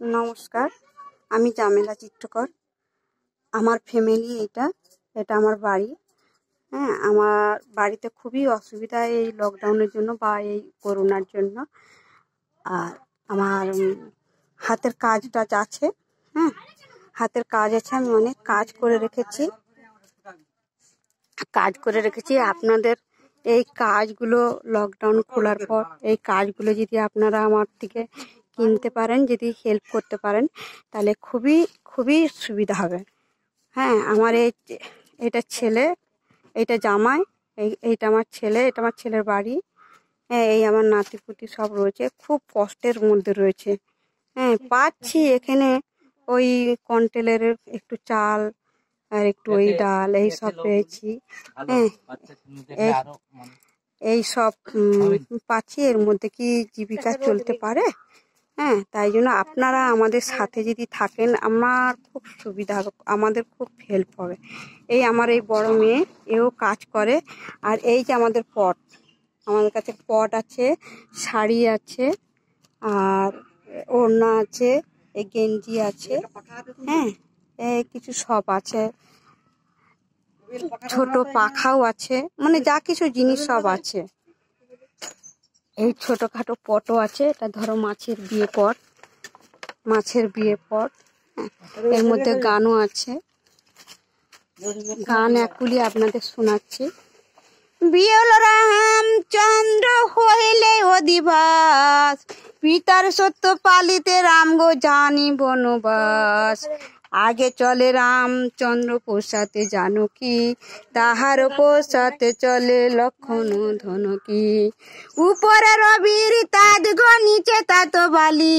নমস্কার, আমি জামেলা চিত্রকর। আমার ফ্যামিলি এটা এটা আমার বাড়ি। হ্যাঁ আমার বাড়িতে খুবই অসুবিধা এই লকডাউনের জন্য বা এই করোনার জন্য। আর আমার হাতের কাজ টাজ আছে হ্যাঁ হাতের কাজ আছে, আমি অনেক কাজ করে রেখেছি। কাজ করে রেখেছি, আপনাদের এই কাজগুলো লকডাউন খোলার পর, এই কাজগুলো যদি আপনারা আমার থেকে কিনতে পারেন যদি হেল্প করতে পারেন তাহলে খুবই খুবই সুবিধা হবে। হ্যাঁ আমার এই এটা ছেলে এটা জামাই এই এইটা আমার ছেলে এটা আমার ছেলের বাড়ি। হ্যাঁ এই আমার নাতিপুতি সব রয়েছে খুব কষ্টের মধ্যে রয়েছে। হ্যাঁ পাচ্ছি এখানে ওই কন্টেলের একটু চাল আর একটু ওই ডাল এই সব পেয়েছি। হ্যাঁ এই এই সব পাচ্ছি এর মধ্যে কি জীবিকা চলতে পারে? হ্যাঁ তাই জন্য আপনারা আমাদের সাথে যদি থাকেন, আমার খুব সুবিধা হবে, আমাদের খুব হেল্প হবে। এই আমার এই বড় মেয়ে, এও কাজ করে। আর এই যে আমাদের পট, আমাদের কাছে পট আছে, শাড়ি আছে, আর ওড়না আছে, এই গেঞ্জি আছে হ্যাঁ এই কিছু সব আছে। ছোট পাখাও আছে মানে যা কিছু জিনিস সব আছে। এই ছোটোখাটো পটও আছে এটা ধরো মাছের বিয়ে পট মাছের বিয়ে পট হ্যাঁ, এর মধ্যে গানও আছে। গান একুলি আপনাদের শোনাচ্ছি। বিয়ল রামচন্দ্র হইলে অধিবাস পিতার সত্য পালিতে রাম গো জানি বনবাস। আগে চলে রামচন্দ্র পোষাতে জানকী তাহার পোষাতে চলে লক্ষণ ধনকী উপরে রবির তাজ গো, নিচে তাত বালি।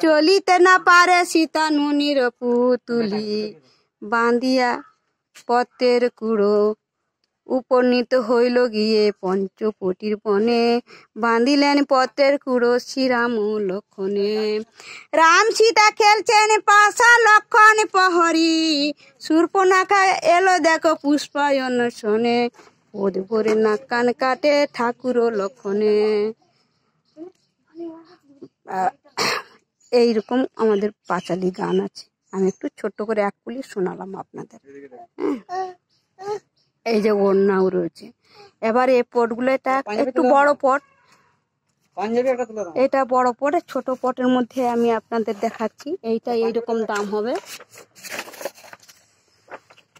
চলিতে না পারে সীতা নুনির পুতুলি। বাঁধিয়া পথের কুড়ো উপনীত হইল গিয়ে পঞ্চপটির বনে। বাঁধিলেন পত্রের কুড়ো শ্রীরাম লক্ষণে। রাম সীতা খেলছেন পাশা লক্ষণ প্রহরী। সুর্পনাখা এলো দেখো পুষ্পায়ন শোনে। ওদ ভরে নাক কান কাটে ঠাকুর লক্ষণে। এইরকম আমাদের পাঁচালি গান আছে। আমি একটু ছোট্ট করে এক পুলি শোনালাম আপনাদের। হ্যাঁ। এই যে ওড়নাও রয়েছে। এবার এই পটগুলো এটা একটু বড় পট। এটা বড় পট ছোট পটের মধ্যে আমি আপনাদের দেখাচ্ছি। এইটা এইরকম দাম হবে।